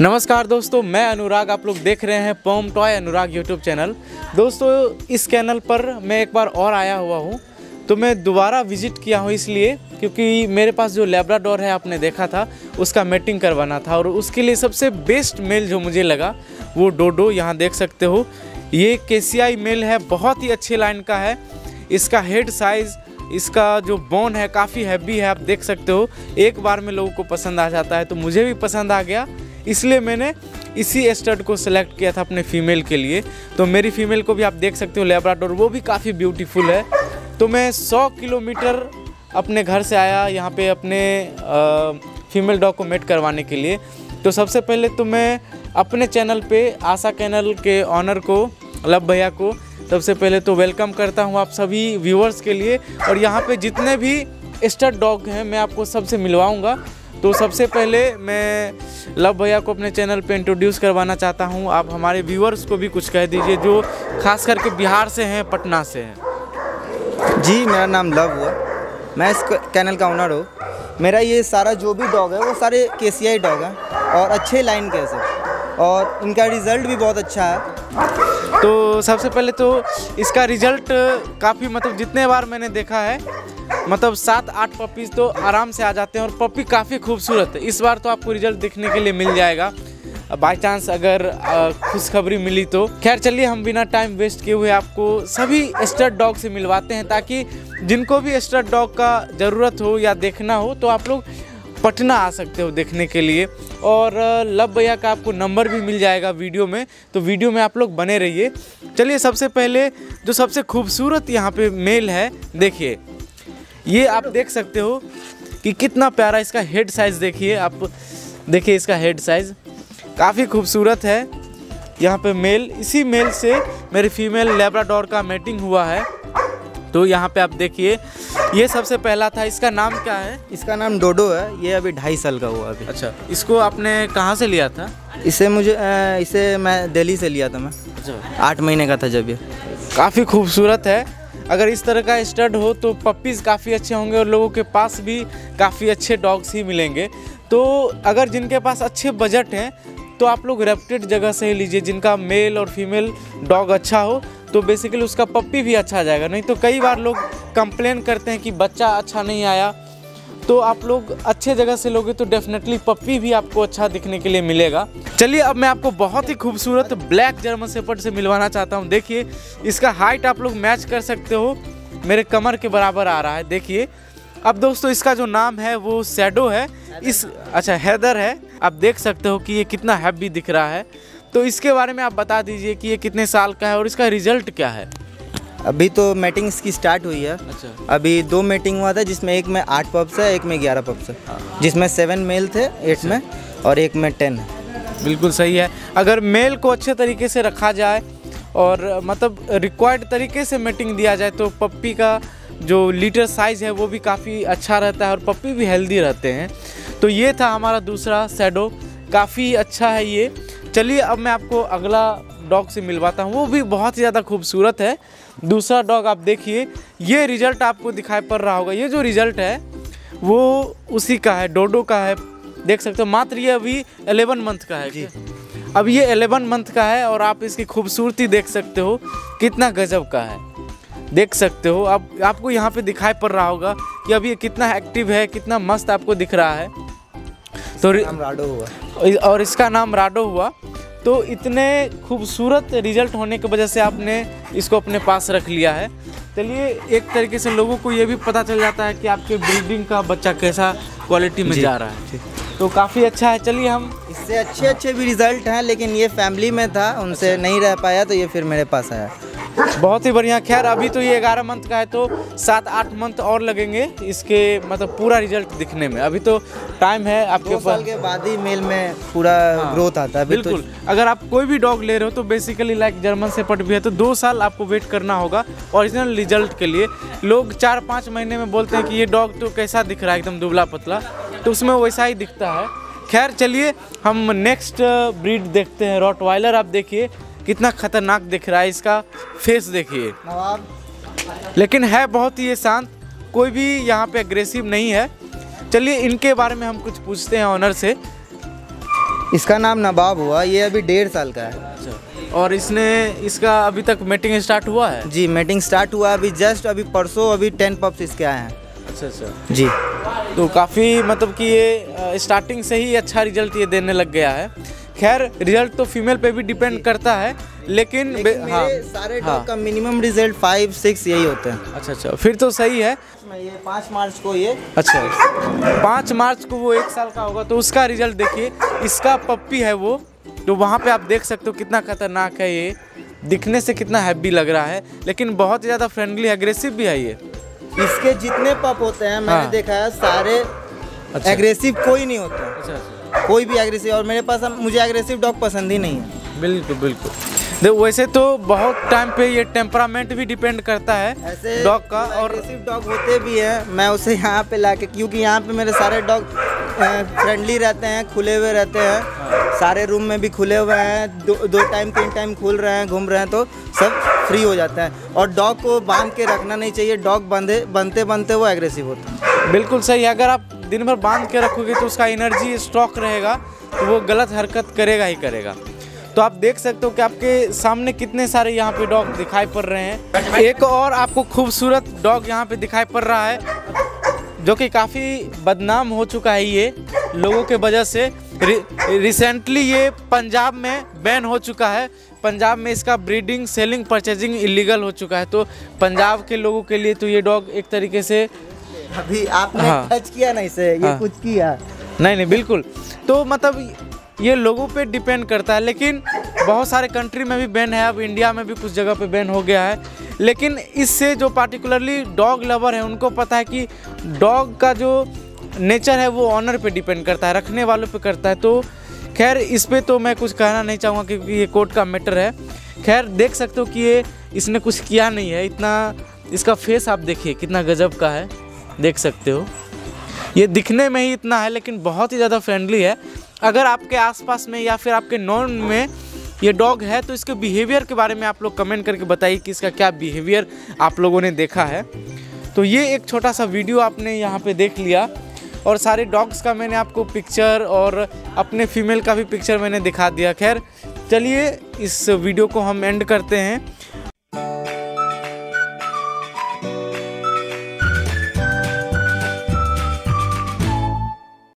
नमस्कार दोस्तों, मैं अनुराग, आप लोग देख रहे हैं पॉम टॉय अनुराग यूट्यूब चैनल दोस्तों, इस चैनल पर मैं एक बार और आया हुआ हूँ तो मैं दोबारा विज़िट किया हूँ इसलिए क्योंकि मेरे पास जो लेब्राडोर है, आपने देखा था, उसका मेटिंग करवाना था और उसके लिए सबसे बेस्ट मेल जो मुझे लगा, वो डोडो यहाँ देख सकते हो। ये के मेल है, बहुत ही अच्छे लाइन का है, इसका हेड साइज़ इसका जो बोन है, काफ़ी हैवी है, आप देख सकते हो। एक बार में लोगों को पसंद आ जाता है तो मुझे भी पसंद आ गया। इसलिए मैंने इसी स्टड को सिलेक्ट किया था अपने फीमेल के लिए। तो मेरी फीमेल को भी आप देख सकते हो लेब्राडोर वो भी काफ़ी ब्यूटीफुल है। तो मैं 100 किलोमीटर अपने घर से आया, यहाँ पे अपने फीमेल डॉग को मेट करवाने के लिए। तो सबसे पहले तो मैं अपने चैनल पे, आशा कैनल के ऑनर को लब भैया को, सबसे पहले तो वेलकम करता हूँ आप सभी व्यूअर्स के लिए। और यहाँ पे जितने भी स्टड डॉग हैं, मैं आपको सबसे मिलवाऊँगा। तो सबसे पहले मैं लव भैया को अपने चैनल पे इंट्रोड्यूस करवाना चाहता हूँ। आप हमारे व्यूअर्स को भी कुछ कह दीजिए जो खास करके बिहार से हैं पटना से हैं। जी मेरा नाम लव हुआ। मैं इस चैनल का ओनर हूँ। मेरा ये सारा जो भी डॉग है वो सारे के डॉग हैं और अच्छे लाइन के सर। और इनका रिज़ल्ट भी बहुत अच्छा है। तो सबसे पहले तो इसका रिज़ल्ट काफ़ी मतलब जितने बार मैंने देखा है मतलब सात, आठ पपीज़ तो आराम से आ जाते हैं और पपी काफ़ी खूबसूरत है। इस बार तो आपको रिज़ल्ट देखने के लिए मिल जाएगा। बाई चांस अगर खुशखबरी मिली तो। खैर, चलिए हम बिना टाइम वेस्ट किए हुए आपको सभी स्टड डॉग से मिलवाते हैं ताकि जिनको भी स्टड डॉग का ज़रूरत हो या देखना हो तो आप लोग पटना आ सकते हो देखने के लिए। और लव भैया का आपको नंबर भी मिल जाएगा वीडियो में। तो वीडियो में आप लोग बने रहिए। चलिए सबसे पहले जो सबसे खूबसूरत यहाँ पे मेल है, देखिए। ये आप देख सकते हो कि कितना प्यारा इसका हेड साइज़ देखिए आप। देखिए इसका हेड साइज़ काफ़ी खूबसूरत है। यहाँ पे मेल इसी मेल से मेरी फीमेल लेब्राडोर का मेटिंग हुआ है। तो यहाँ पे आप देखिए ये सबसे पहला था। इसका नाम क्या है? इसका नाम डोडो है। ये अभी ढाई साल का हुआ अभी। अच्छा इसको आपने कहाँ से लिया था? इसे मुझे इसे मैं दिल्ली से लिया था मैं। अच्छा। आठ महीने का था जब ये। काफ़ी खूबसूरत है। अगर इस तरह का स्टड हो तो पप्पीज़ काफ़ी अच्छे होंगे और लोगों के पास भी काफ़ी अच्छे डॉग्स ही मिलेंगे। तो अगर जिनके पास अच्छे बजट हैं तो आप लोग रेप्टेड जगह से ही लीजिए जिनका मेल और फीमेल डॉग अच्छा हो तो बेसिकली उसका पप्पी भी अच्छा आ जाएगा। नहीं तो कई बार लोग कंप्लेन करते हैं कि बच्चा अच्छा नहीं आया। तो आप लोग अच्छे जगह से लोगे तो डेफिनेटली पप्पी भी आपको अच्छा दिखने के लिए मिलेगा। चलिए, अब मैं आपको बहुत ही खूबसूरत ब्लैक जर्मन सेपर्ड से मिलवाना चाहता हूँ। देखिए, इसका हाइट आप लोग मैच कर सकते हो। मेरे कमर के बराबर आ रहा है। देखिए, अब दोस्तों, इसका जो नाम है, वो सैडो है। इस अच्छा हैदर है। आप देख सकते हो कि ये कितना हैवी दिख रहा है। तो इसके बारे में आप बता दीजिए कि ये कितने साल का है और इसका रिज़ल्ट क्या है। अभी तो मीटिंग इसकी स्टार्ट हुई है। अच्छा। अभी दो मीटिंग हुआ था जिसमें एक में आठ पब्स है एक में ग्यारह पब्स है। हाँ। जिसमें सेवन मेल थे एट अच्छा। में और एक में टेन है। बिल्कुल सही है। अगर मेल को अच्छे तरीके से रखा जाए और मतलब रिक्वायर्ड तरीके से मीटिंग दिया जाए तो पप्पी का जो लीटर साइज़ है वो भी काफ़ी अच्छा रहता है और पप्पी भी हेल्दी रहते हैं। तो ये था हमारा दूसरा सैडो काफ़ी अच्छा है ये। चलिए अब मैं आपको अगला डॉग से मिलवाता हूँ। वो भी बहुत ही ज़्यादा खूबसूरत है। दूसरा डॉग आप देखिए ये रिज़ल्ट आपको दिखाई पड़ रहा होगा। ये जो रिज़ल्ट है वो उसी का है डोडो का है। देख सकते हो मात्र ये अभी एलेवन मंथ का है। जी। अब ये एलेवन मंथ का है और आप इसकी खूबसूरती देख सकते हो कितना गजब का है। देख सकते हो अब आपको यहाँ पे दिखाई पड़ रहा होगा कि अभी ये कितना एक्टिव है कितना मस्त आपको दिख रहा है। तो नाम राडो हुआ। और इसका नाम राडो हुआ। तो इतने खूबसूरत रिज़ल्ट होने की वजह से आपने इसको अपने पास रख लिया है। चलिए एक तरीके से लोगों को ये भी पता चल जाता है कि आपके बिल्डिंग का बच्चा कैसा क्वालिटी में जा। रहा है। तो काफ़ी अच्छा है। चलिए हम इससे अच्छे अच्छे भी रिज़ल्ट हैं लेकिन ये फैमिली में था उनसे अच्छा। नहीं रह पाया तो ये फिर मेरे पास आया। बहुत ही बढ़िया। खैर अभी तो ये ग्यारह मंथ का है तो सात आठ मंथ और लगेंगे इसके मतलब पूरा रिज़ल्ट दिखने में। अभी तो टाइम है आपके साल के बाद ही मेल में पूरा हाँ, ग्रोथ आता है। तो बिल्कुल। तो... अगर आप कोई भी डॉग ले रहे हो तो बेसिकली लाइक जर्मन से पट भी है तो दो साल आपको वेट करना होगा ओरिजिनल रिज़ल्ट के लिए। लोग चार पाँच महीने में बोलते हैं कि ये डॉग तो कैसा दिख रहा है एकदम दुबला पतला तो उसमें वैसा ही दिखता है। खैर चलिए हम नेक्स्ट ब्रीड देखते हैं रॉट आप देखिए। कितना खतरनाक दिख रहा है इसका फेस देखिए। लेकिन है बहुत ही शांत कोई भी यहाँ पे अग्रेसिव नहीं है। चलिए इनके बारे में हम कुछ पूछते हैं ऑनर से। इसका नाम नवाब हुआ ये अभी डेढ़ साल का है। अच्छा और इसने इसका अभी तक मेटिंग स्टार्ट हुआ है? जी मेटिंग स्टार्ट हुआ है अभी जस्ट अभी परसों अभी टेन पप्स इसके आए हैं। अच्छा अच्छा। जी। तो काफ़ी मतलब कि ये स्टार्टिंग से ही अच्छा रिज़ल्ट ये देने लग गया है। खैर रिज़ल्ट तो फीमेल पे भी डिपेंड करता है लेकिन, लेकिन हाँ मेरे सारे हाँ। का मिनिमम रिज़ल्ट फाइव सिक्स यही होते हैं। अच्छा अच्छा फिर तो सही है। ये पाँच मार्च को ये अच्छा पाँच मार्च को वो एक साल का होगा तो उसका रिज़ल्ट देखिए इसका पप्पी है वो तो वहाँ पे आप देख सकते हो कितना खतरनाक है ये। दिखने से कितना हैवी लग रहा है लेकिन बहुत ज़्यादा फ्रेंडली एग्रेसिव भी है ये। इसके जितने पप होते हैं मैंने हाँ। देखा है सारे अच्छा। एग्रेसिव कोई नहीं होता। अच्छा अच्छा। कोई भी एग्रेसिव और मेरे पास मुझे एग्रेसिव डॉग पसंद ही नहीं है। बिल्कुल बिल्कुल। देखो वैसे तो बहुत टाइम पे ये टेम्परामेंट भी डिपेंड करता है ऐसे डॉग का और एग्रेसिव डॉग होते भी हैं मैं उसे यहाँ पे लाके क्योंकि यहाँ पे मेरे सारे डॉग फ्रेंडली रहते हैं खुले हुए रहते हैं। सारे रूम में भी खुले हुए हैं दो दो टाइम तीन टाइम खुल रहे हैं घूम रहे हैं तो सब फ्री हो जाता है। और डॉग को बाँध के रखना नहीं चाहिए डॉग बंधे बनते बनते वो एग्रेसिव होता है। बिल्कुल सही है। अगर आप दिन भर बाँध के रखोगे तो उसका एनर्जी स्टॉक रहेगा तो वो गलत हरकत करेगा ही करेगा। तो आप देख सकते हो कि आपके सामने कितने सारे यहाँ पे डॉग दिखाई पड़ रहे हैं। एक और आपको खूबसूरत डॉग यहाँ पे दिखाई पड़ रहा है, जो कि काफ़ी बदनाम हो चुका है ये, लोगों के वजह से। रिसेंटली ये पंजाब में बैन हो चुका है। पंजाब में इसका ब्रीडिंग सेलिंग परचेजिंग इलीगल हो चुका है। तो पंजाब के लोगों के लिए तो ये डॉग एक तरीके से अभी आपने हाँ। टच किया ना इसे ये हाँ। कुछ किया। नहीं नहीं बिल्कुल। तो मतलब ये लोगों पे डिपेंड करता है लेकिन बहुत सारे कंट्री में भी बैन है अब इंडिया में भी कुछ जगह पे बैन हो गया है। लेकिन इससे जो पार्टिकुलरली डॉग लवर है उनको पता है कि डॉग का जो नेचर है वो ऑनर पे डिपेंड करता है रखने वालों पे करता है। तो खैर इस पर तो मैं कुछ कहना नहीं चाहूँगा क्योंकि ये कोर्ट का मैटर है। खैर देख सकते हो कि ये इसने कुछ किया नहीं है। इतना इसका फेस आप देखिए कितना गजब का है। देख सकते हो। ये दिखने में ही इतना है, लेकिन बहुत ही ज़्यादा फ्रेंडली है। अगर आपके आसपास में या फिर आपके नॉन में ये डॉग है तो इसके बिहेवियर के बारे में आप लोग कमेंट करके बताइए कि इसका क्या बिहेवियर आप लोगों ने देखा है। तो ये एक छोटा सा वीडियो आपने यहाँ पे देख लिया, और सारे डॉग्स का मैंने आपको पिक्चर और अपने फीमेल का भी पिक्चर मैंने दिखा दिया। खैर, चलिए इस वीडियो को हम एंड करते हैं।